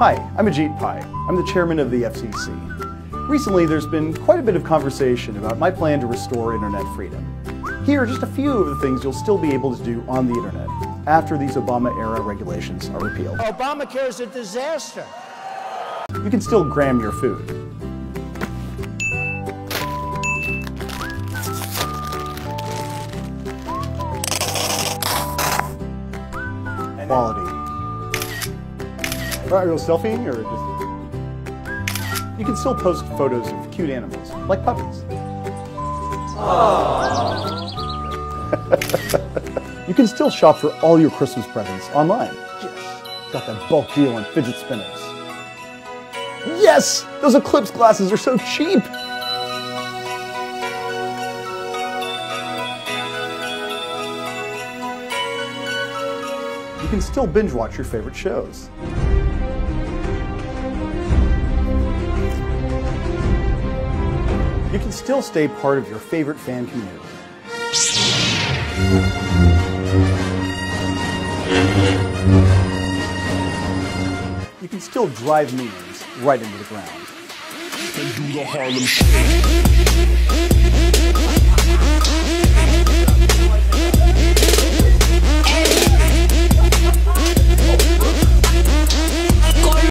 Hi, I'm Ajit Pai. I'm the chairman of the FCC. Recently, there's been quite a bit of conversation about my plan to restore internet freedom. Here are just a few of the things you'll still be able to do on the internet after these Obama-era regulations are repealed. Obamacare is a disaster. You can still gram your food. Quality. Are you selfieing or just... You can still post photos of cute animals, like puppies. you can still shop for all your Christmas presents online. Yes, got that bulk deal on fidget spinners. Yes! Those Eclipse glasses are so cheap! You can still binge watch your favorite shows. You can still stay part of your favorite fan community. You can still drive memes right into the ground.